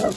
হোক